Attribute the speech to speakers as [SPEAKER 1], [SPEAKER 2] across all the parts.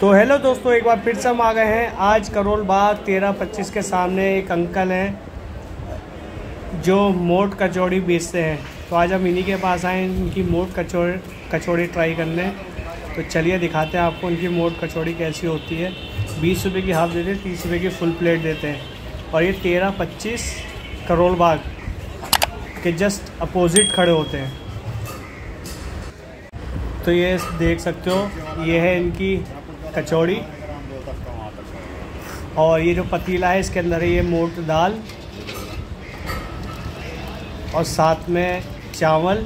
[SPEAKER 1] तो हेलो दोस्तों, एक बार फिर से हम आ गए हैं। आज करोल बाग तेरह पच्चीस के सामने एक अंकल हैं जो मोट कचौड़ी बेचते हैं। तो आज हम इन्हीं के पास आए इनकी मोट कचौड़ी कचौड़ी ट्राई करने। तो चलिए दिखाते हैं आपको इनकी मोट कचौड़ी कैसी होती है। बीस रुपये की हाफ़ देते हैं, तीस रुपये की फुल प्लेट देते हैं। और ये तेरह पच्चीस करोल बाग के जस्ट अपोज़िट खड़े होते हैं। तो ये देख सकते हो, ये है इनकी कचौड़ी। और ये जो पतीला है, इसके अंदर है ये मोट दाल। और साथ में चावल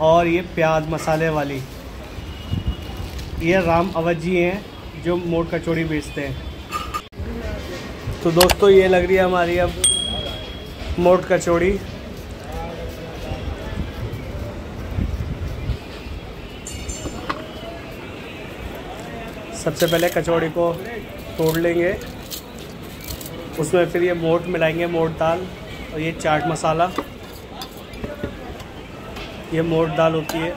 [SPEAKER 1] और ये प्याज मसाले वाली। ये राम अवध जी हैं, जो मोट कचौड़ी बेचते हैं। तो दोस्तों, ये लग रही है हमारी अब मोट कचौड़ी। सबसे पहले कचौड़ी को तोड़ लेंगे। उसमें फिर ये मोट मिलाएँगे, मोट दाल और ये चाट मसाला। ये मोट दाल होती है।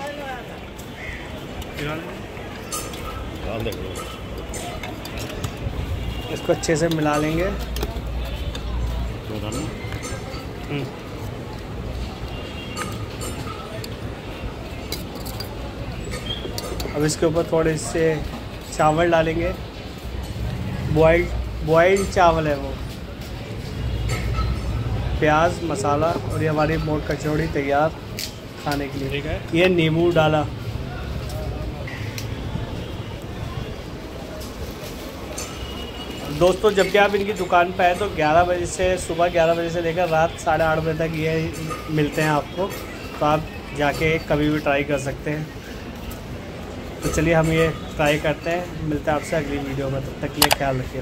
[SPEAKER 1] इसको अच्छे से मिला लेंगे। हम्म। अब इसके ऊपर थोड़े से चावल डालेंगे। बॉइल्ड बॉइल्ड चावल है वो। प्याज मसाला और ये हमारी मोट कचौड़ी तैयार खाने के लिए। ये नींबू डाला। दोस्तों जब भी आप इनकी दुकान पर आए तो 11 बजे से सुबह 11 बजे से लेकर रात साढ़े आठ बजे तक ये मिलते हैं आपको। तो आप जाके कभी भी ट्राई कर सकते हैं। तो चलिए हम ये ट्राई करते हैं। मिलते हैं आपसे अगली वीडियो में। तब तक के लिए ख्याल रखिए।